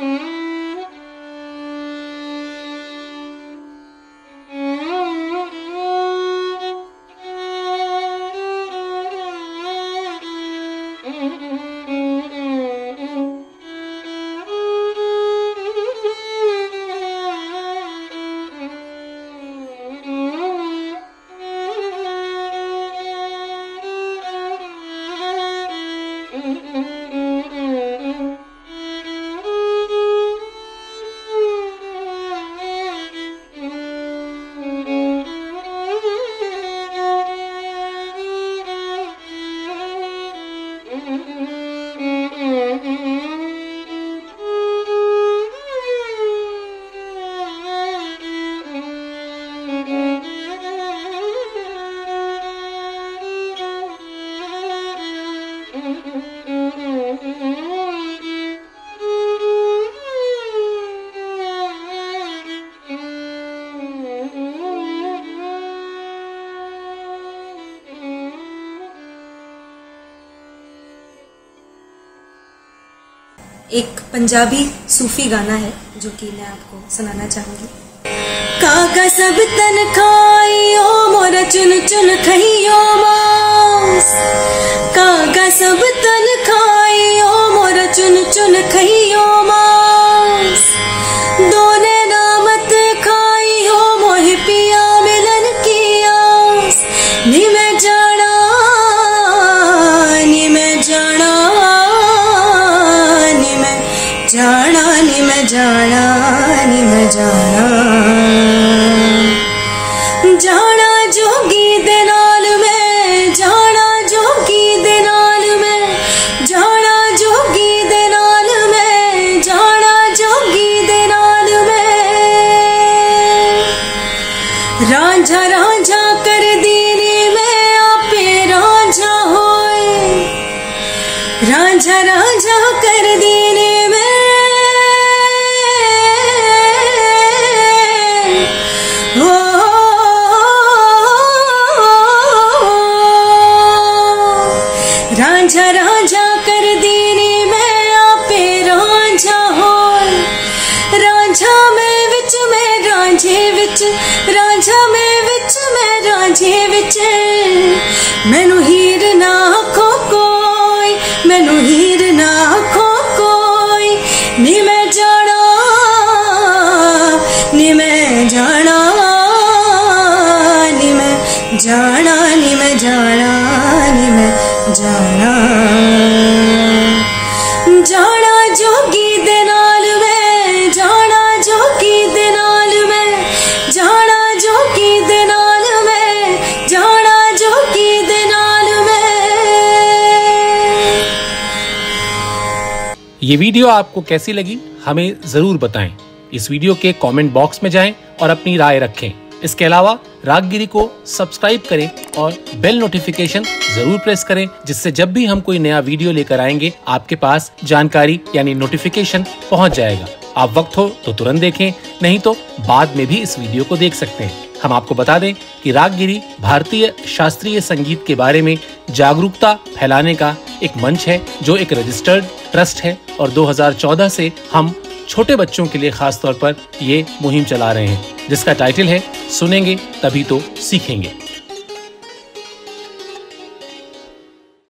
Mm-hmm. एक पंजाबी सूफी गाना है, जो कि मैं आपको सुनाना चाहूँगी। काका सब तन खाइयो मोर चुन चुन खइयो मांस काका सब तन खाइयो मोर चुन चुन खइयो मांस। दोने नामत खाइयो, मोह पिया मिलन की आस। नी मैं जाना नी मैं जाना नी मैं जाना नी मैं जाना नी मैं जाना। राजा राजा कर दीनी में आपे राजा होए। राजा राजा ਮੈਂ ਵਿੱਚ। ਮੈਨੂੰ ਹੀਰ ਨਾ ਆਖੋ ਕੋਈ, ਮੈਨੂੰ ਹੀਰ ਨਾ ਆਖੋ ਕੋਈ। ਨੀ ਮੈਂ ਜਾਣਾ, ਨੀ ਮੈਂ ਜਾਣਾ, ਨੀ ਮੈਂ ਜਾਣਾ, ਨੀ ਮੈਂ ਜਾਣਾ, ਨੀ ਮੈਂ ਜਾਣਾ। ये वीडियो आपको कैसी लगी, हमें ज़रूर बताएँ। इस वीडियो के कमेंट बॉक्स में जाएँ और अपनी राय रखें। इसके अलावा, रागगिरी को सब्सक्राइब करें और बेल नोटिफिकेशन ज़रूर प्रेस करें, जिससे जब भी हम कोई नया वीडियो लेकर आएँगे, आपके पास जानकारी यानी नोटिफिकेशन पहुँच जाएगा। आप वक्त हो तो तुरंत देखें, नहीं तो बाद में भी इस वीडियो को देख सकते हैं। हम आपको बता दें कि रागगिरी भारतीय शास्त्रीय संगीत के बारे में जागरूकता फैलाने का एक मंच है, जो एक रजिस्टर्ड ट्रस्ट है और 2014 से हम छोटे बच्चों के लिए खास तौर पर ये मुहिम चला रहे हैं, जिसका टाइटल है सुनेंगे तभी तो सीखेंगे।